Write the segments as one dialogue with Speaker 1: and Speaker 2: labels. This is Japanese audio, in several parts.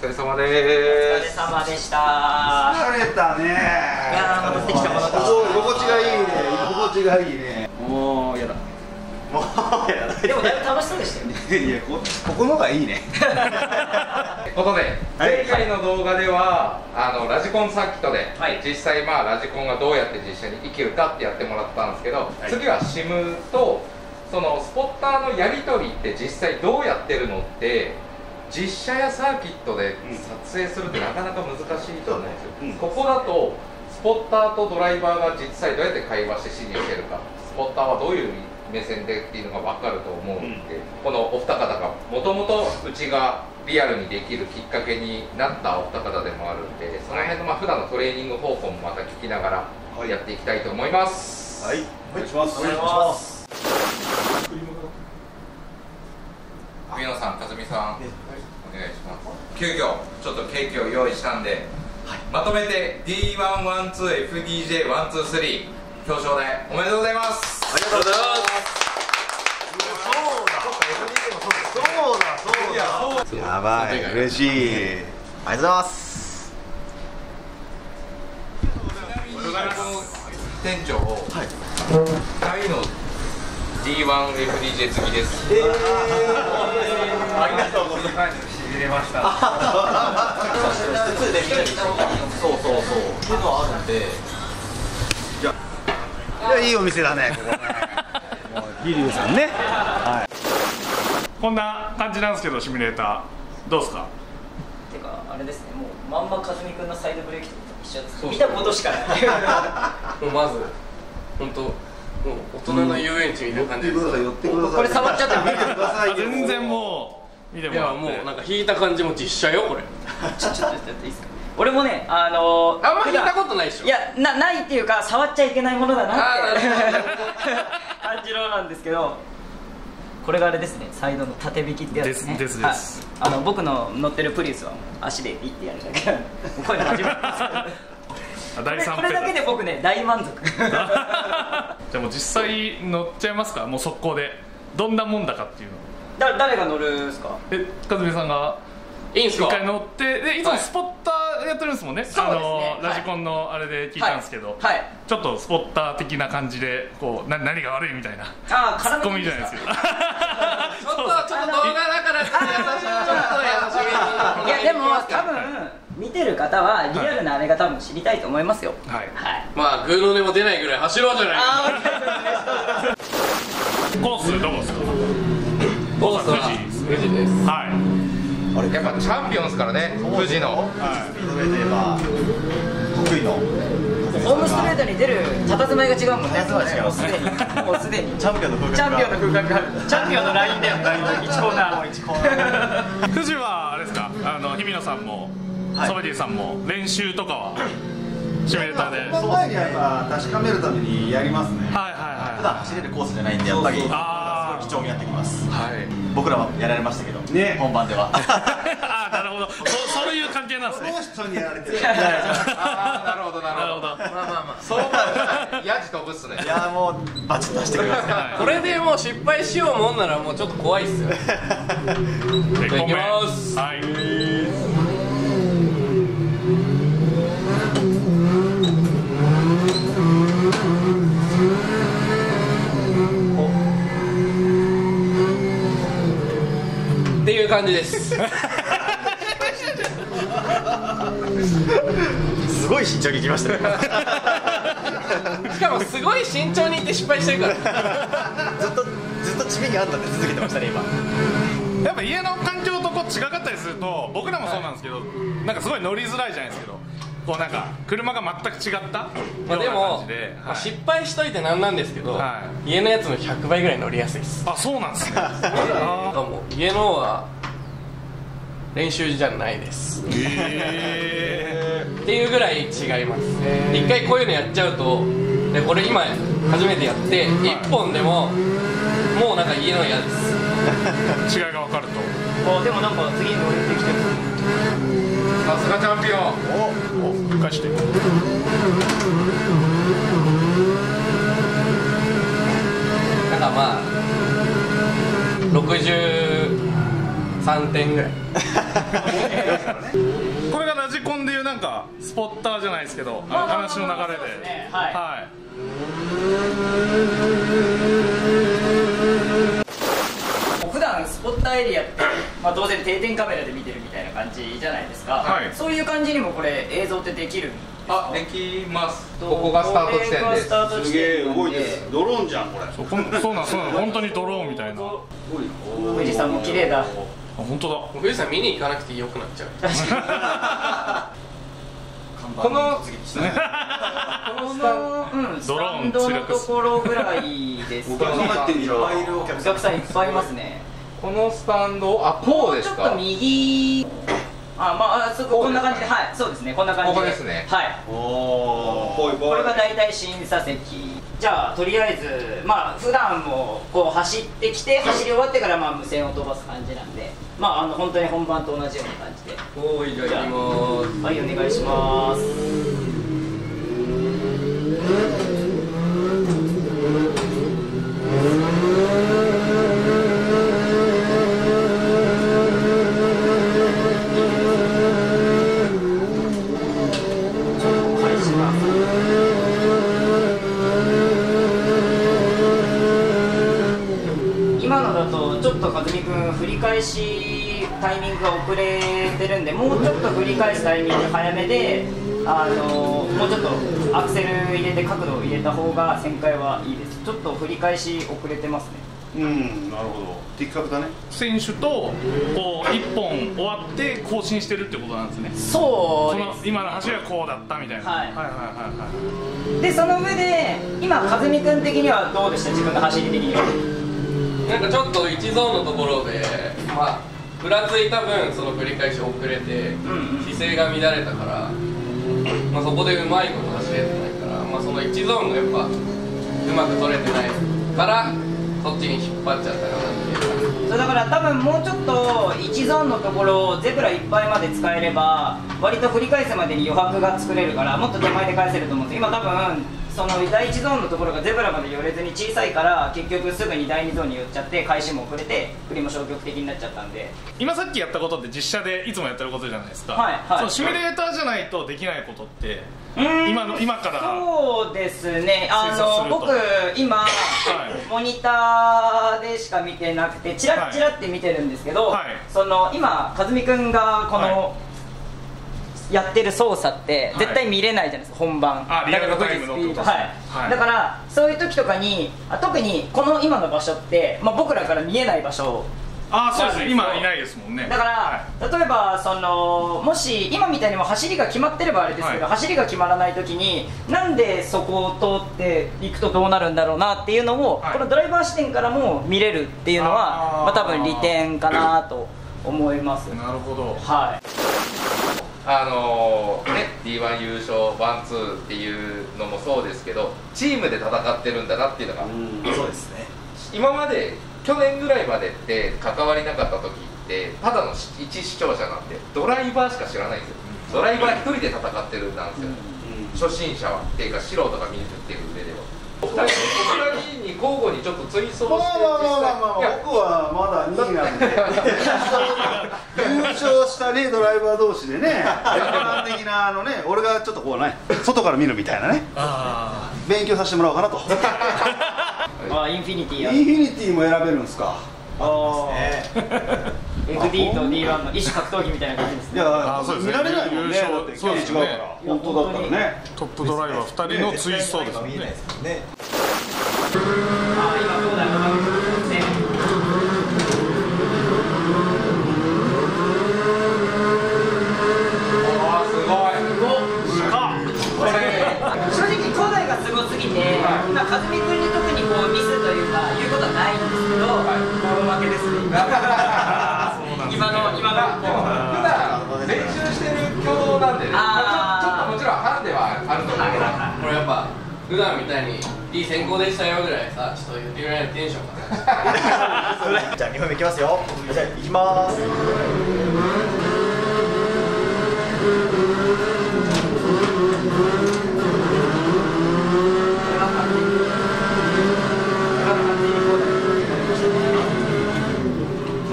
Speaker 1: 疲れ様
Speaker 2: お疲れ
Speaker 1: です
Speaker 2: 様でした。
Speaker 3: 疲れたね。
Speaker 2: いやー戻ってきた戻ってきた
Speaker 3: 心地がいいね。心地がいいね。
Speaker 1: もうやだ。
Speaker 3: もうやだ。
Speaker 2: でもだいぶ楽しそうでしたよ。ね
Speaker 3: いやこここのがいいね。
Speaker 1: ことで、前回の動画ではあのラジコンサーキットで、
Speaker 2: はい。
Speaker 1: 実際まあラジコンがどうやって実写に生きるかってやってもらったんですけど、次は SIM とそのスポッターのやり取りって実際どうやってるのって実写やサーキットで撮影するってなかなか難しいと思うんですよ、
Speaker 3: うん。
Speaker 1: ここだとスポッターとドライバーが実際どうやって会話して指示してるか。スポッターはどういう目線でっていうのが分かると思うんで、このお二方がもともとうちがリアルにできるきっかけになったお二方でもあるんでその辺のまあ普段のトレーニング方法もまた聞きながらやっていきたいと思います、
Speaker 3: はい。お願いします。
Speaker 2: お願いします。
Speaker 1: 上野さん、和美さん、お願いします。急遽ちょっとケーキを用意したんで、まとめて D112FDJ123 表彰台おめでとうございます。
Speaker 3: ありがとうございますそうだそうだやばい嬉しいありがとうございます
Speaker 1: 店長、はい、大の D1FDJ 好きです。
Speaker 3: ありがとうございますれました。
Speaker 4: そうそうそう。っていうのはあるんで。
Speaker 3: いやいいお店だねここね。もう飛龍さんね。
Speaker 5: こんな感じなんですけどシミュレーター。どうですか？
Speaker 2: てかあれですね。もうまんま和美君のサイドブレーキと一緒です。見たことしかない。
Speaker 4: もうまず本当もう大人の遊園地みたいな感じです、
Speaker 3: 寄ってください
Speaker 2: これ触っちゃっても
Speaker 3: 見てくださいよ。
Speaker 5: 全然もう見ても
Speaker 4: いや
Speaker 5: らって。
Speaker 4: もうなんか引いた感じも実写よこれ。
Speaker 2: ちょちょっとやっていいですか俺もねあのー、
Speaker 4: あんま引いたことないでしょ
Speaker 2: いやなないっていうか触っちゃいけないものだなって感じのなんですけどこれがあれですねサイドの縦引きってやつですね
Speaker 5: ですです
Speaker 2: あの僕の乗ってるプリウスは足でピッてやるだけなんでもうこういうの初めてです
Speaker 5: あ第3
Speaker 2: これこれだけで僕ね大満足
Speaker 5: じゃあもう実際乗っちゃいますかもう速攻でどんなもんだかっていうのを
Speaker 2: だ誰が乗るんすか？
Speaker 5: え和美さんが一
Speaker 4: いいんすか？
Speaker 5: 回乗ってでいつもスポッターやってるんですもんね、
Speaker 2: そうですね。
Speaker 5: あの
Speaker 2: はい。
Speaker 5: ラジコンのあれで聞いたんですけど、
Speaker 2: はい。はい。
Speaker 5: ちょっとスポッター的な感じでこうな何が悪いみたいな
Speaker 2: ああ
Speaker 5: ツッコミじゃないです
Speaker 2: か
Speaker 5: か
Speaker 4: ちょっと ちょっと動画だからちょっと優しめに
Speaker 2: い。やでも多分見てる方はリアルなあれが多分知りたいと思いますよ。
Speaker 5: はい。
Speaker 2: はい。
Speaker 4: まあグーの音も出ないぐらい走ろうじゃない
Speaker 2: あ
Speaker 5: コースどこですか
Speaker 4: コースは
Speaker 5: 富士ですはい
Speaker 1: やっぱチャンピオンですからね、富士の。
Speaker 3: スピードウェイといえば得意の
Speaker 2: ホームストレートに出る佇まいが違うもんねもうすでにもうすでに
Speaker 3: チャンピオンの風格
Speaker 2: チャンピオンの風格がある。チャンピオンのラインだよ1コーナーも1コーナー
Speaker 5: 富士はあれですかあの日比野さんも、ソメディさんも練習とかはシミュレーターではい
Speaker 3: 本番前にやっぱ確かめるためにやりますね
Speaker 5: はいはい
Speaker 6: 普段走れるコースじゃないんでやっぱりすごい
Speaker 5: あー
Speaker 6: 貴重にやってきます。
Speaker 5: はい。
Speaker 6: 僕らはやられましたけど、
Speaker 3: ね。
Speaker 6: 本番では。
Speaker 5: ああなるほど。そそういう関係なんですね。
Speaker 3: 人にやられてる。
Speaker 1: ああ、なるほど、なるほど。
Speaker 5: なるほど。
Speaker 4: まあまあまあ。
Speaker 1: そうか、ヤジ飛ぶっすね。
Speaker 6: いやーもうバチッと走ってくれますね。
Speaker 4: これでもう失敗しようもんならもうちょっと怖いっすよ。
Speaker 5: で
Speaker 4: じゃあ行きます。
Speaker 5: はい
Speaker 4: 感じです。
Speaker 6: すごい慎重に行きましたね。
Speaker 4: しかもすごい慎重にいって失敗してるから。
Speaker 6: ずっとずっと地味にあんだって続けてましたね今。
Speaker 5: やっぱ家の環境とこう違かったりすると僕らもそうなんですけどなんかすごい乗りづらいじゃないですけどこうなんか車が全く違った
Speaker 4: まあでも
Speaker 5: はい。
Speaker 4: 失敗しといてなんなんですけど、
Speaker 5: は
Speaker 4: 家のやつの100倍ぐらい乗りやすいです。
Speaker 5: あそうなんですね。
Speaker 4: なんかもう家のは練習じゃないです。
Speaker 5: へ
Speaker 4: っていうぐらい違います。一回こういうのやっちゃうとでこれ今初めてやって1本でももうなんか家の嫌です
Speaker 5: え違いが分かると。
Speaker 2: あでもなんか次に乗れてきてる。
Speaker 1: さすがチャンピオン。
Speaker 5: おお返して。
Speaker 4: なんかまあ63点ぐらい。
Speaker 5: これがラジコンでいうなんかスポッターじゃないですけど、あの話の流れ
Speaker 2: で。す
Speaker 5: で
Speaker 2: ね。はい。
Speaker 5: はい。
Speaker 2: 普段スポッターエリアって、まあ、当然定点カメラで見てるみたいな感じじゃないですか、
Speaker 5: はい。
Speaker 2: そういう感じにもこれ映像ってできるんです
Speaker 1: あできます。ここがスタート地点です。
Speaker 2: ここがスタート地
Speaker 3: すげえ
Speaker 2: 点
Speaker 3: 動いてる。ドローンじゃんこれ。
Speaker 5: そうこんそうなんそうなん本当にドローンみたいな。あ
Speaker 2: 富士山も綺麗だ
Speaker 5: 本当だ。
Speaker 4: 富士山見に行かなくてよくなっちゃう。
Speaker 1: この
Speaker 2: この、うん、ス
Speaker 5: ドローン
Speaker 2: タンドのところぐらいですけど
Speaker 3: お客さん
Speaker 6: いっぱいいるお客
Speaker 2: お
Speaker 6: さん
Speaker 2: 客さんいっぱいいますね。
Speaker 1: このスタンドあこうですか？
Speaker 2: ちょっと右。あまああそここんな感じではいそうですねこんな感じで。
Speaker 1: ここですね。
Speaker 2: はい。
Speaker 3: おお
Speaker 2: これが大体審査席。じゃあとりあえずまあ普段もこう走ってきて走り終わってからまあ無線を飛ばす感じなんでまああの本当に本番と同じような感じで。
Speaker 4: おーいじゃあ行きまーす。
Speaker 2: はいお願いします。今のだとちょっと和美君振り返しタイミングが遅れてるんでもうちょっと振り返すタイミング早めであのもうちょっとアクセル入れて角度を入れた方が旋回はいいです。ちょっと振り返し遅れてますね。
Speaker 3: うんなるほど。的確だね。
Speaker 5: 選手とこう1本終わって更新してるってことなんですね。
Speaker 2: そ
Speaker 5: こ
Speaker 2: うです。
Speaker 5: の今の走りはこうだったみたいな。
Speaker 2: はい。
Speaker 5: はいはいはいはい
Speaker 2: でその上で今和美君的にはどうでした？自分の走り的には。
Speaker 4: なんかちょっと1ゾーンのところでまあふらついた分その繰り返し遅れて姿勢が乱れたから、まあ、そこでうまいこと走れてないから、まあ、その1ゾーンがやっぱうまく取れてないからそっちに引っ張っちゃったかなっていう。
Speaker 2: そうだから多分もうちょっと1ゾーンのところをゼブラいっぱいまで使えれば割と振り返すまでに余白が作れるからもっと手前で返せると思うんです今多分その第1ゾーンのところがゼブラまで寄れずに小さいから結局すぐに第2ゾーンに寄っちゃって開始も遅れて振りも消極的になっちゃったんで。
Speaker 5: 今さっきやったことって実写でいつもやってることじゃないですか、
Speaker 2: はいはい。
Speaker 5: そのシミュレーターじゃないとできないことって
Speaker 2: うーん。
Speaker 5: 今の今から。
Speaker 2: そうですね。あの僕今、
Speaker 5: い。
Speaker 2: モニターでしか見てなくてチラッチラって見てるんですけど、
Speaker 5: はい。
Speaker 2: その今和美君がこの、
Speaker 5: は
Speaker 2: やってる操作って絶対見れないじゃないですか、本番。
Speaker 5: あリアルタイムの
Speaker 2: はい。
Speaker 5: はい。
Speaker 2: だからそういう時とかにあ特にこの今の場所って、まあ、僕らから見えない場所。
Speaker 5: ああそうです今いないですもんね。
Speaker 2: だから、
Speaker 5: はい。
Speaker 2: 例えばそのもし今みたいにも走りが決まってればあれですけど、
Speaker 5: はい。
Speaker 2: 走りが決まらない時になんでそこを通っていくとどうなるんだろうなっていうのを、
Speaker 5: はい。
Speaker 2: このドライバー視点からも見れるっていうのはまあ、多分利点かなと思います。
Speaker 5: なるほど。
Speaker 2: はい
Speaker 1: あのーね D1 優勝ワンツーっていうのもそうですけどチームで戦ってるんだなっていうのが、
Speaker 6: そうですね。
Speaker 1: 今まで去年ぐらいまでって関わりなかった時ってただの一視聴者なんでドライバーしか知らないんですよ。ドライバー一人で戦ってるなんですよ、初心者は。っていうか素人が見るっていうお二人に交互にちょっと追走して
Speaker 3: まあまあまあまあまあ僕はまだ2位なんで優勝したねドライバー同士でね一般的なあのね俺がちょっとこうね外から見るみたいなね。勉強させてもらおうかなと。
Speaker 2: あインフィニティや。
Speaker 3: インフィニティも選べるんですか？
Speaker 2: あ
Speaker 6: ね
Speaker 2: FD と D1 の異種格闘技みたいな感じです
Speaker 3: い
Speaker 2: ね
Speaker 3: や
Speaker 5: あそうですね。
Speaker 3: 見られないもんね。
Speaker 5: 優勝
Speaker 3: だって距離違うから本当だったらね。
Speaker 5: トップドライバー2人の追走ですもん
Speaker 6: 見えない
Speaker 5: ね。
Speaker 6: ね
Speaker 2: あ今どうだろうね
Speaker 1: あーすごい。これ
Speaker 2: 正直兄弟がすごすぎて、まあ、和美君に特にこうミスというか言うことはないんですけど、ボロ負けですね今の今の
Speaker 1: 普段練習してる挙動なんでね、まあ、ちょちょっともちろんハンデはあると思うけど
Speaker 4: これやっぱ普段みたいにいい先行でしたよぐらいさちょっと言ってくれないとテンションが
Speaker 6: じゃあ2本目いきますよ。じゃあいきます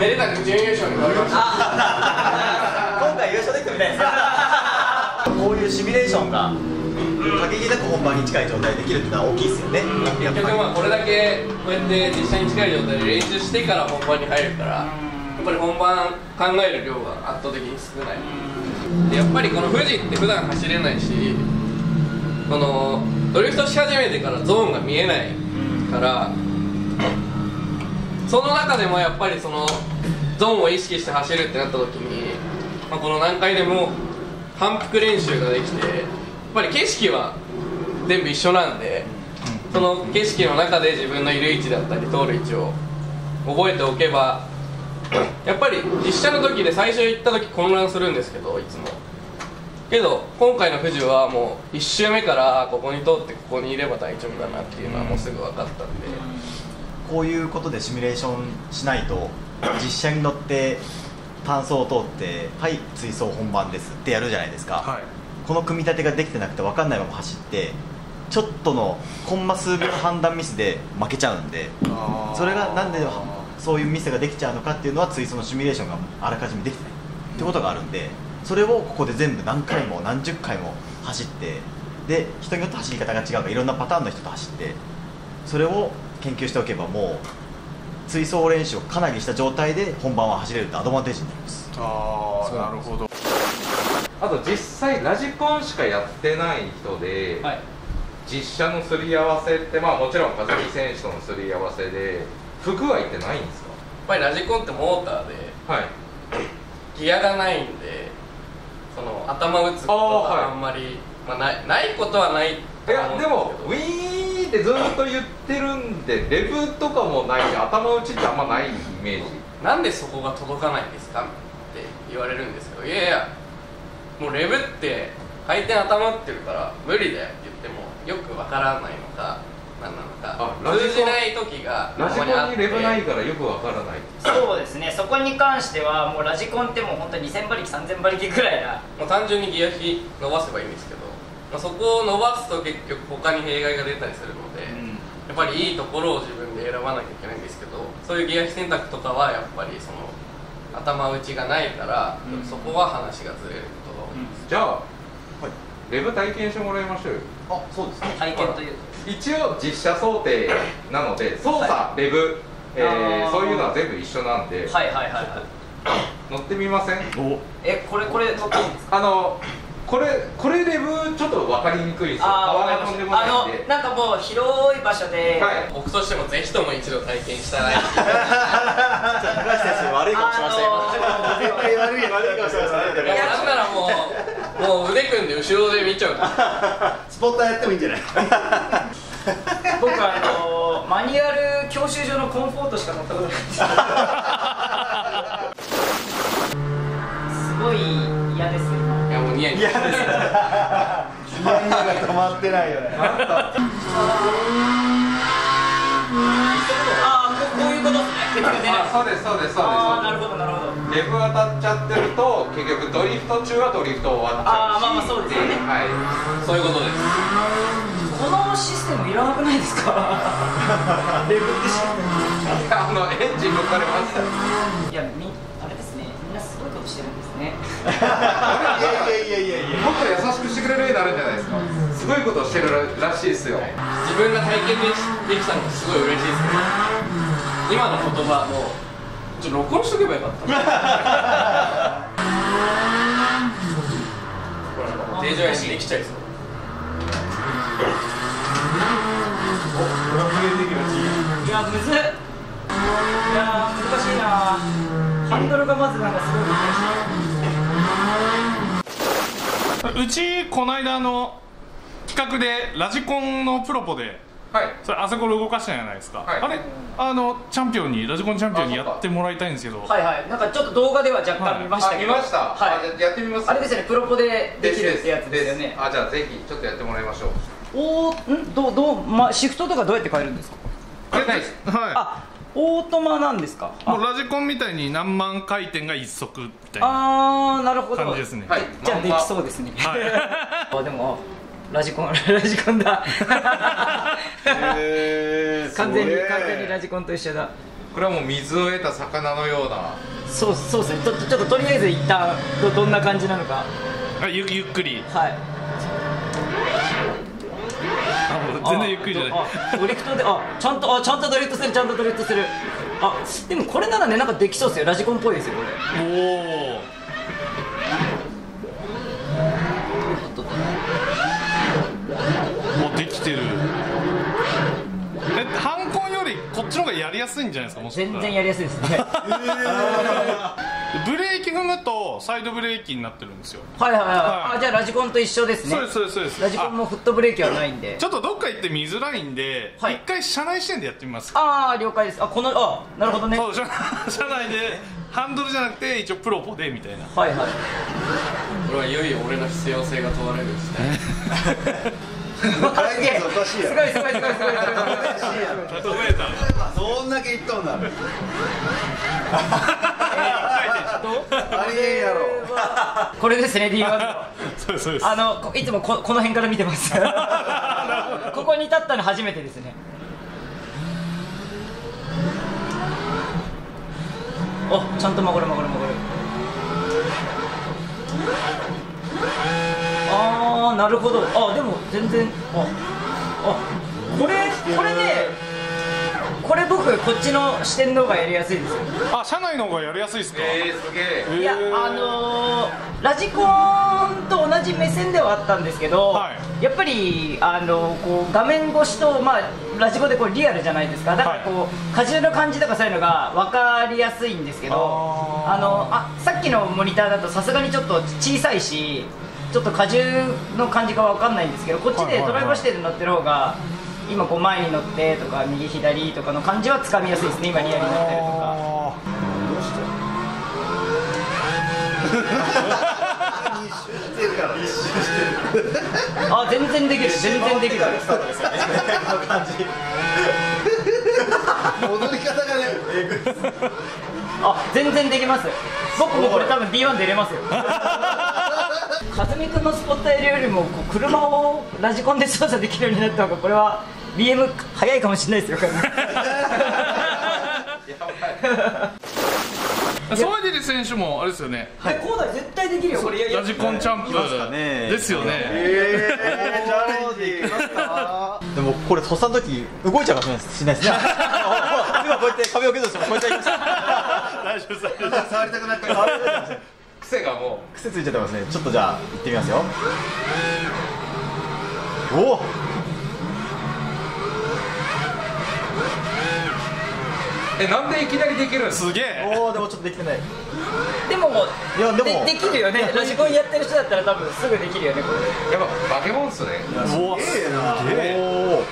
Speaker 4: めでたく準優勝になりました
Speaker 6: 今回優勝できた
Speaker 2: みたいです
Speaker 6: こういうシミュレーションが限りなく本番に近い状態できるっていうのは大きいですよね、
Speaker 4: 結局まあこれだけこうやって実際に近い状態で練習してから本番に入るからやっぱり本番考える量が圧倒的に少ない。でやっぱりこの富士って普段走れないしこのドリフトし始めてからゾーンが見えないからその中でもやっぱりそのゾーンを意識して走るってなった時に、まあ、この何回でも反復練習ができてやっぱり景色は全部一緒なんでその景色の中で自分のいる位置だったり通る位置を覚えておけばやっぱり実写の時で最初行った時混乱するんですけどいつも。けど今回の富士はもう1周目からここに通ってここにいれば大丈夫だなっていうのはもうすぐ分かったんで。
Speaker 6: こういうことでシミュレーションしないと実写に乗って単走を通って「はい追走本番です」ってやるじゃないですか、
Speaker 5: はい。
Speaker 6: この組み立てができてなくて分かんないまま走ってちょっとのコンマ数秒の判断ミスで負けちゃうんでそれがなんでそういうミスができちゃうのかっていうのは追走のシミュレーションがあらかじめできてない。ってことがあるんでそれをここで全部何回も何十回も走ってで人によって走り方が違うからいろんなパターンの人と走ってそれを研究しておけばもう追走練習をかなりした状態で本番は走れるってアドバンテージになります。
Speaker 5: ああなるほど。
Speaker 1: あと実際ラジコンしかやってない人で、
Speaker 2: はい。
Speaker 1: 実写のすり合わせってまあもちろん風見選手とのすり合わせで不具合ってないんです
Speaker 4: やっぱりラジコンってモーターで
Speaker 1: かはい。
Speaker 4: ギアがないんでその頭打つこと
Speaker 1: は
Speaker 4: あんまり、まあ、ないないことはない
Speaker 1: い
Speaker 4: と思うん
Speaker 1: やでもウィーンってずっと言ってるんでレブとかもないし頭打ちってあんまないイメージ。
Speaker 4: なんでそこが届かないんですかって言われるんですけどいやいやもうレブって回転頭打ってるから無理だよって言ってもよくわからないのか何なのか
Speaker 1: あラジコン
Speaker 4: 通じない時が
Speaker 1: ラジコンにレブないからよくわからない。
Speaker 2: そうですねそこに関してはもうラジコンってもう本当に2000馬力3000馬力ぐらいな。
Speaker 4: もう単純にギア比伸ばせばいいんですけど、まあ、そこを伸ばすと結局他に弊害が出たりするので、やっぱりいいところを自分で選ばなきゃいけないんですけどそういうギア比選択とかはやっぱりその頭打ちがないから、
Speaker 2: うん。
Speaker 4: そこは話がずれることが多いです、
Speaker 1: じゃあ、レブ体験してもらいましょうよ。
Speaker 6: あそうですね。
Speaker 2: 体験という
Speaker 1: 一応実写想定なので操作、
Speaker 2: は
Speaker 1: レブ、えーそういうのは全部一緒なんで、
Speaker 2: はいはいはいはい。
Speaker 1: 乗ってみません？
Speaker 6: お。
Speaker 2: えこれこれ乗っていいんですか？
Speaker 1: あのこれこれレブちょっと分かりにくいですよ。
Speaker 2: あー
Speaker 1: 川がとんでもないん
Speaker 2: あ
Speaker 1: で
Speaker 2: のなんかもう広い場所で、
Speaker 1: はい。
Speaker 4: 僕としてもぜひとも一度体験したい
Speaker 6: 高橋選手悪いかもしれません
Speaker 2: あのー
Speaker 6: 絶対悪い悪いかもしれませんね
Speaker 4: なんならもうもう腕組んで後ろで見ちゃう。
Speaker 3: スポッターやってもいいんじゃない？
Speaker 2: 僕あのーマニュアル教習所のコンフォートしか乗ったことないんです すごい
Speaker 4: ニヤニヤ
Speaker 6: 嫌ですね
Speaker 3: いやいやが止まってないよね
Speaker 2: ああここういうことですね結局出ない
Speaker 1: あそうですそうですそう
Speaker 2: ああなるほどなるほど
Speaker 1: レブ当たっちゃってると結局ドリフト中はドリフト終わっちゃうし
Speaker 2: あまあまあそうですよね
Speaker 1: はい
Speaker 4: そういうことです
Speaker 2: このシステムいらなくないですかレブってシステム
Speaker 1: あのエンジン抜かれました
Speaker 2: いやみあれですねみんなすごいことしてるんですね
Speaker 1: っと優しくしてくれるようになるんじゃないですか。すごいことをしてるらしいですよ。
Speaker 4: 自分が体験できたのがすごい嬉しいですね。今の言葉もちょっと録音しとけばよかった。これ定常やしできちゃいそう
Speaker 2: いやむずっいや難しいなハンドルがまずなんかすごい難しいう
Speaker 5: ちこの間あの企画でラジコンのプロポで
Speaker 1: はい。
Speaker 5: それあそこ動かしたじゃないですか、
Speaker 1: はい。
Speaker 5: あれあのチャンピオンにラジコンチャンピオンにやってもらいたいんですけど。
Speaker 2: はいはい。なんかちょっと動画では若干見ました
Speaker 1: あ
Speaker 2: けど。
Speaker 1: 見ました、
Speaker 2: は
Speaker 1: あ
Speaker 2: い。
Speaker 1: じゃあやってみます
Speaker 2: あれですよねプロポでできるってやつですよね。
Speaker 1: あじゃあぜひちょっとやってもらいましょう。
Speaker 2: おーん？どうどう、ま、シフトとかどうやって変えるんですか？
Speaker 1: やってないです。
Speaker 5: は
Speaker 2: あオートマなんですか？
Speaker 5: いもう
Speaker 2: あ。
Speaker 5: ラジコンみたいに何万回転が一足みたいな
Speaker 2: あーなるほど。
Speaker 5: 感じですね。
Speaker 1: はい。
Speaker 2: じゃあできそうですね、
Speaker 5: はい。
Speaker 2: あでもあラジコン ラジコンだ。
Speaker 3: へー
Speaker 2: 完全に完全にラジコンと一緒だ。
Speaker 1: これはもう水を得た魚のような。
Speaker 2: そうそうですね。ちょちょっととりあえず一旦どどんな感じなのか。
Speaker 5: あゆゆっくり。
Speaker 2: はい
Speaker 5: あもう全然ゆっくりじゃない。
Speaker 2: あドリフトであちゃんとあちゃんとドリフトするちゃんとドリフトする。あでもこれならねなんかできそうですよ。ラジコンっぽいですよこれ。
Speaker 5: おおもうできてる。えハンコンよりこっちの方がやりやすいんじゃないですかもしかしたら。
Speaker 2: 全然やりやすいですね
Speaker 5: ブレーキ踏むとサイドブレーキになってるんですよ。
Speaker 2: はいはいはい、
Speaker 5: はい。
Speaker 2: あじゃあラジコンと一緒ですね。
Speaker 5: そうですそうです。そうです
Speaker 2: ラジコンもフットブレーキはないんで。
Speaker 5: ちょっとどっか行って見づらいんで一、
Speaker 2: はい。
Speaker 5: 回車内視点でやってみます。か
Speaker 2: ああ了解です。あこのあなるほどね。
Speaker 5: そう車 車内でハンドルじゃなくて一応プロポでみたいな。
Speaker 2: はいはい。
Speaker 4: これはいよいよ俺の必要性が問われる時代
Speaker 3: 解決おかしいやろ
Speaker 2: すごいすごいすごいすごい。すごい
Speaker 5: 例えた
Speaker 3: そんだけ言っとんなる
Speaker 2: あ
Speaker 3: りえんやろ。
Speaker 2: これですね D1
Speaker 5: そうですそうです。
Speaker 2: あのこいつもここの辺から見てます。ここに立ったの初めてですね。あちゃんと曲がる曲がる曲がる。ああなるほど。あでも全然ああこれこれねこれ僕こっちの視点の方がやりやすいです。よ
Speaker 5: あ車内の方がやりやすいですか？
Speaker 1: えー、すげえ。
Speaker 2: いやあのーラジコンと同じ目線ではあったんですけど、
Speaker 5: は
Speaker 2: やっぱりあのこう画面越しと、まあ、ラジコンでこうリアルじゃないですか。だからこう、荷重の感じとかそういうのが分かりやすいんですけど
Speaker 5: あ
Speaker 2: のあさっきのモニターだとさすがにちょっと小さいしちょっと荷重の感じが分かんないんですけどこっち
Speaker 5: はいはいはい。
Speaker 2: でドライバー視点に乗ってる方が今こう前に乗ってとか右左とかの感じはつかみやすいですね。今リアルに乗ってるとか。
Speaker 5: あ
Speaker 2: あ全然できる。全然できる。
Speaker 3: 戻り方がね。
Speaker 2: あ全然できます。僕もこれ多分 D1 出れますよ。和美君のスポットやるよりもこう車をラジコンで操作できるようになった方がこれは BM 早いかもしれないですよ
Speaker 5: ー ソワディリ選手もあれですよね。
Speaker 2: はい、コーダ絶対できるよ。これ
Speaker 5: ラジコンチャンプ
Speaker 6: ますかね。
Speaker 5: ですよね。
Speaker 3: えー、チャレンジ。いきますか
Speaker 6: でもこれとっさの時動いちゃうかもしれないです。しないですね。今こうやって壁を蹴るとしてもこうやってやりました
Speaker 5: 大丈夫です。大丈夫です。
Speaker 3: 触りたくなっちゃう
Speaker 1: 癖がも
Speaker 6: 癖ついちゃってますね。ちょっとじゃあ行ってみますよ。おお
Speaker 1: えなんでいきなりできるすか
Speaker 5: すげえ。
Speaker 6: おおでもちょっとできてない。
Speaker 2: でも
Speaker 6: いやでも
Speaker 2: できるよね。ラジコンやってる人だったら多分すぐできるよねこれ。
Speaker 1: やっぱ化け物っすね。
Speaker 5: うわすげえ
Speaker 6: おお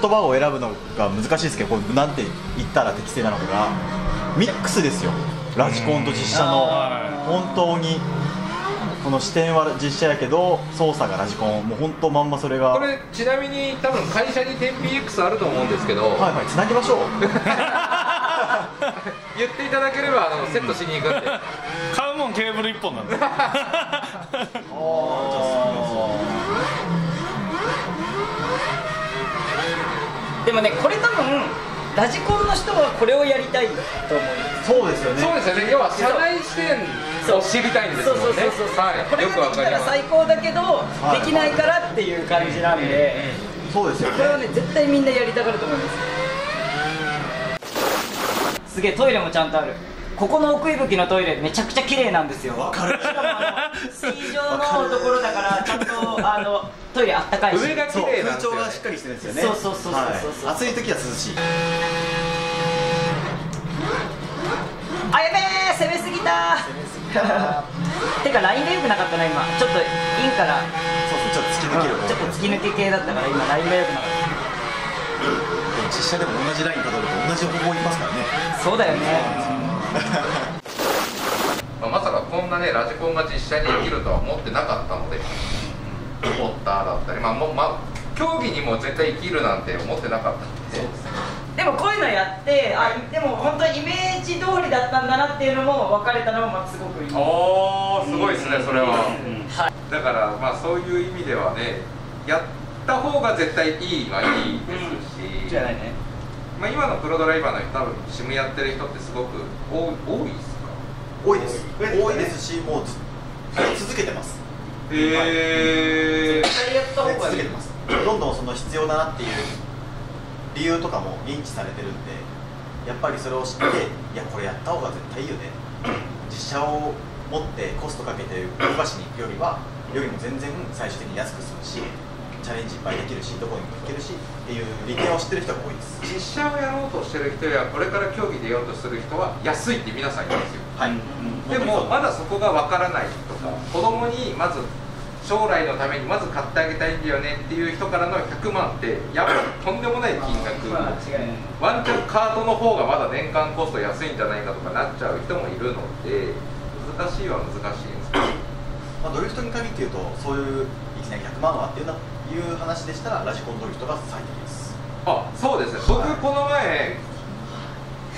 Speaker 6: 言葉を選ぶのが難しいですけどこれなんて言ったら適正なのかがミックスですよ。ラジコンと実写の。本当にこの視点は実写やけど操作がラジコン。もう本当まんまそれが。
Speaker 1: これちなみに多分会社に 1000PX あると思うんですけど、
Speaker 6: はいはいつなぎましょう。
Speaker 1: 言っていただければあのセットしに行くんで。
Speaker 5: 買うもんケーブル一本なんで。
Speaker 2: でもねこれ多分ラジコンの人はこれをやりたいと思う。
Speaker 6: そうですよね。
Speaker 1: そうですよね。要は社内視点を知りたいんですもんねはい。
Speaker 2: これ
Speaker 1: よくわ
Speaker 2: ができたら最高だけど、
Speaker 6: い。
Speaker 2: できないからっていう感じなんで、
Speaker 6: そうですよ
Speaker 2: これは
Speaker 6: ね
Speaker 2: ね絶対みんなやりたがると思います。すげえトイレもちゃんとある。ここの奥伊吹のトイレめちゃくちゃ綺麗なんですよ。わかる水上のところだからちゃんとあのトイレあったかいし。
Speaker 1: 上が綺
Speaker 6: そう
Speaker 1: 麗なんですよ、ね。
Speaker 6: 空調がしっ、かりしてるんですよね。
Speaker 2: そうそうそうそうそうそう。
Speaker 6: はい暑い時は涼しい。
Speaker 2: あやべえ攻めすぎた。てかラインが良くなかったな今。ちょっとインから。
Speaker 6: そうちょっと突き抜ける
Speaker 2: ちょっと突き抜け系だったから今ラインが良くなかっ
Speaker 6: 実写でも同じラインたどると同じ方向行きますからね。
Speaker 2: たそうだよね
Speaker 1: まあ、まさかこんなねラジコンが実写にできるとは思ってなかったのでロボッターだったり。まあもうまあ競技にも絶対生きるなんて思ってなかったんで。
Speaker 2: でもこういうのやってあでも本当にイメージ通りだったんだなっていうのも分かれたのもまあすごくいい。
Speaker 1: すごいですねそれは、
Speaker 2: はい。
Speaker 1: だからまあそういう意味ではねやった方が絶対いいはいいですし、
Speaker 2: じゃないね。
Speaker 1: まあ、今のプロドライバーの人多分シムやってる人ってすごく多い多いですか
Speaker 6: 多いです。多いですしもうず続けてます。
Speaker 1: へえ
Speaker 2: 絶対やった方がいい。
Speaker 6: 続けてますどんどんその必要だなっていう理由とかも認知されてるんでやっぱりそれを知っていやこれやった方が絶対いいよね。実写を持ってコストかけて動かしに行くよりはよりも全然最終的に安く済むしチャレンジいっぱいできるしどこにも行けるしっていう利点を知ってる人が多いです。
Speaker 1: 実写をやろうとしてる人やこれから競技出ようとする人は安いって皆さん言うんですよ
Speaker 6: はい、
Speaker 1: でもまだそこがわからないとか子供にまず将来のためにまず買ってあげたいんだよねっていう人からの100万ってやっぱりとんでもない金額。
Speaker 2: まあ間違いない。
Speaker 1: ワンチャンカートの方がまだ年間コスト安いんじゃないかとかなっちゃう人もいるので難しいは難しいんですけど。
Speaker 6: まあ、ドリフトに限って言うとそういういきなり100万はっていうないう話でしたらラジコンドリフトが最適です。
Speaker 1: あそうですね。僕この前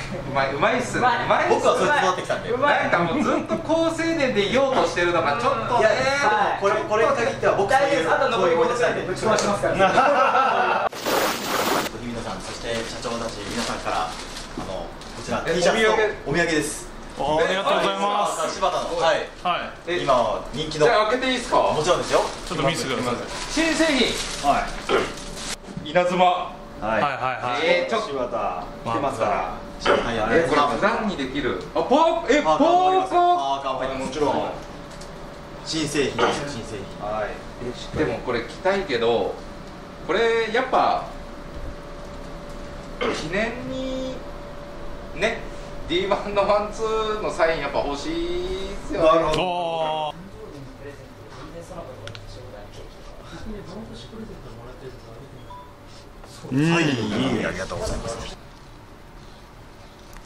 Speaker 1: うまいうまいっすね。
Speaker 2: うまい。
Speaker 6: 僕はそれ育ってきたんで。
Speaker 2: うまい。
Speaker 1: なんかもうずっと高青年でいようとしてるのがちょっとね
Speaker 6: いや、
Speaker 2: はい
Speaker 6: これこれに限っては僕
Speaker 2: 大丈夫ですあと残り5
Speaker 6: そういう思い出したんで
Speaker 2: ぶち壊しますから
Speaker 6: 日比野さんそして社長たち皆さんからあのこちら
Speaker 1: え
Speaker 6: T シャツと
Speaker 1: お土
Speaker 6: 産です。
Speaker 5: あありがとうございます。
Speaker 6: 柴田のはい
Speaker 5: はい
Speaker 1: え
Speaker 6: 今人気の
Speaker 1: じゃあ開けていいですか？
Speaker 6: もちろんですよ。
Speaker 5: ちょっと見せてください。
Speaker 1: 新製品。
Speaker 3: はい。
Speaker 1: 稲妻。
Speaker 3: はい
Speaker 5: はいはい。はい
Speaker 1: えー、ちょっと。
Speaker 3: 柴田。来てますから
Speaker 1: えこれ普段にできるあパーえパー
Speaker 6: パーカーパーカーも
Speaker 3: ちろん
Speaker 6: 新製品ですよ新製品。
Speaker 3: はい。
Speaker 1: でもこれ着たいけどこれやっぱ記念にね D1 のワンツーのサインやっぱ欲しいっすよね。
Speaker 3: なるほど。
Speaker 5: おー。
Speaker 6: はい。ありがとうございます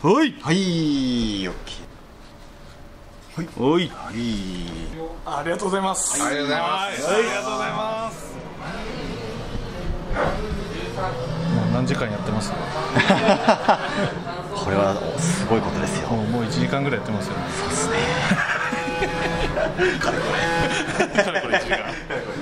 Speaker 3: はい。
Speaker 6: はい OK
Speaker 3: おい。
Speaker 5: ありがとうござい。ます
Speaker 1: ありがとうございます。
Speaker 5: はい。ありがとうござい。ますもう何時間やってます
Speaker 6: これはすごいことですよ。
Speaker 5: もうもう1時間ぐらいやってますよ。
Speaker 6: そうですね。
Speaker 5: かれこれ。1時間
Speaker 1: あゆみさ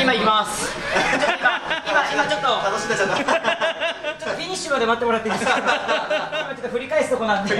Speaker 2: 今行きます。今今今ちょっと。
Speaker 6: 楽しんでちゃった。
Speaker 2: ちょっとフィニッシュまで待ってもらっていいですか？今ちょっと振り返すとこなんで